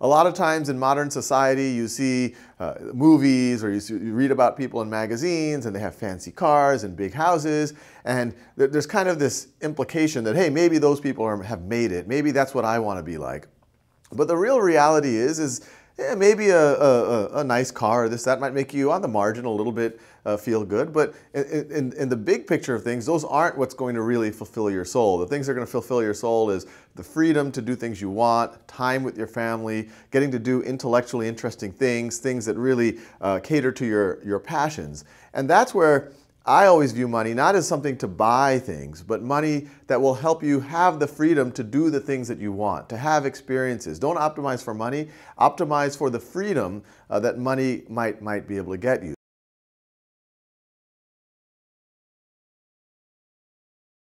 a lot of times in modern society, you see uh, movies or you, see, you, read about people in magazines and they have fancy cars and big houses. And th there's kind of this implication that, hey, maybe those people are, have made it. Maybe that's what I want to be like. But the real reality is, is yeah, maybe a, a, a, nice car or this, that might make you on the margin a little bit uh, feel good. But in, in, in, the big picture of things, those aren't what's going to really fulfill your soul. The things that are going to fulfill your soul is the freedom to do things you want, time with your family, getting to do intellectually interesting things, things that really uh, cater to your, your passions. And that's where I always view money not as something to buy things, but money that will help you have the freedom to do the things that you want, to have experiences. Don't optimize for money, optimize for the freedom uh, that money might, might be able to get you.